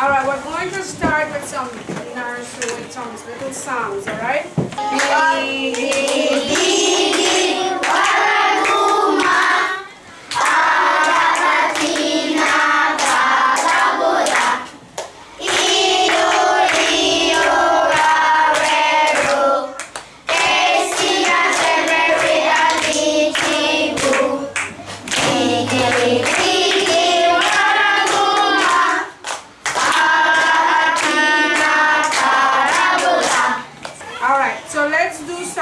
Alright, we're going to start with some nursery some little songs, alright? Alright,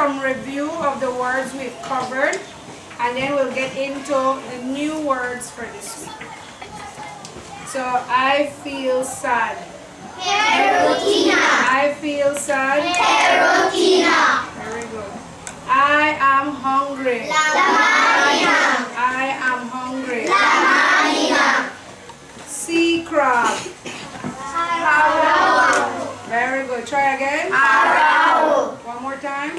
some review of the words we've covered and then we'll get into the new words for this week. So I feel sad. I feel sad. Very good. I am hungry. I am hungry. Sea crab. Arau. Very good. Try again. Arau. One more time.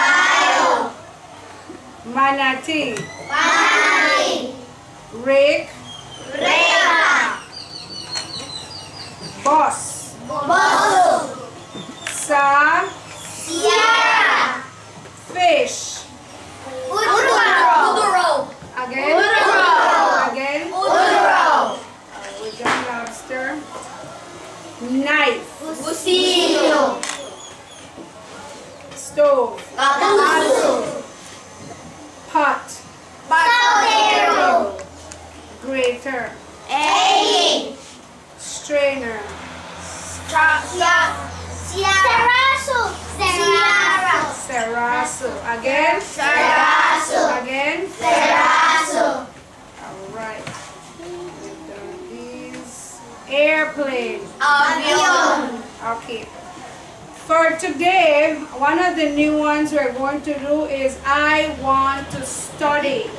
Manatee. Rake. Boss. Boss. Sa. Fish. Again. Again. We got lobster. Knife. Stove. Pot. Grater. Strainer. Seraso. Again. Again. Alright. We've done these. Airplane. Okay. For today, one of the new ones we're going to do is I want to study.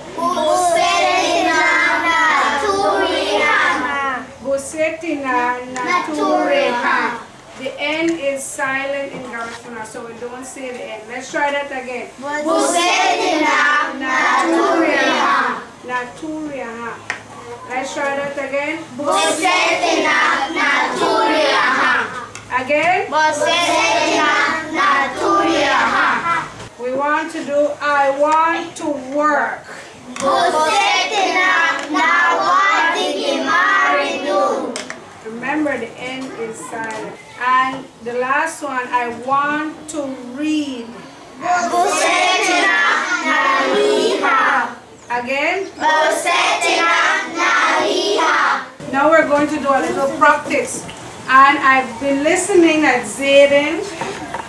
Busetina natureha. The N is silent in Garifuna, so we don't say the N. Let's try that again. Natureha. Natureha. Let's try that again. Again. We want to do I want to work. Remember the N is silent. And the last one, I want to read. Again. Now we're going to do a little practice. And I've been listening at Zayden.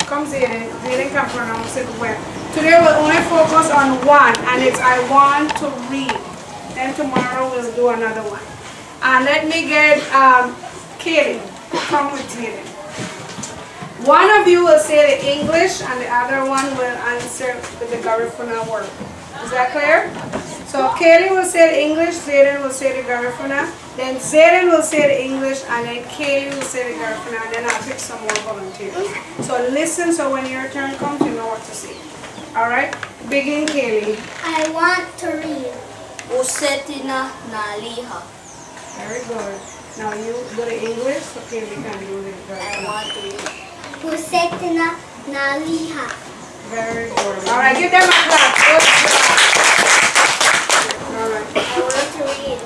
Come Zayden. Zayden can pronounce it well. Today we'll only focus on one and it's I want to read. Then tomorrow we'll do another one. And let me get um, Kaylee. Come with Zayden. One of you will say the English and the other one will answer with the Garifuna word. Is that clear? So Kaylee will say the English, Zayden will say the Garifuna, then Zayden will say the English, and then Kaylee will say the Garifuna, and then I'll pick some more volunteers. So listen so when your turn comes, you know what to say. Alright? Begin Kaylee. I want to read. Usetina naliha. Very good. Now you go to English, so Kaylee can do the I want to read. Pusetina naliha. Very good. Alright, give them a clap. Good job. Alright. I want to read.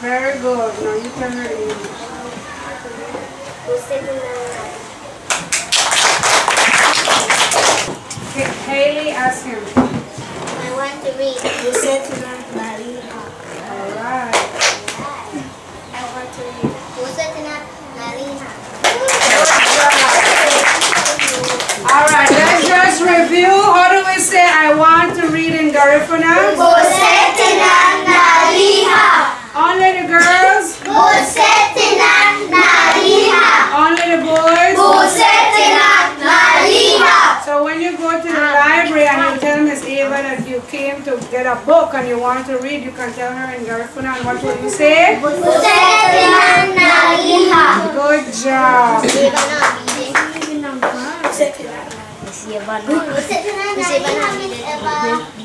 Very good. Now you can read English. Pusetina Okay, Haley, ask him. I want to read. Usetina Sarifana. Bosetina Naliha. On little girls. Bosetina Naliha. On little boys. Bosetina Naliha. So when you go to the library and you tell Miss Eva that you came to get a book and you want to read, you can tell her in Garifuna and what will you say? Bosetina Naliha. Good job. Miss Eva. Miss Eva.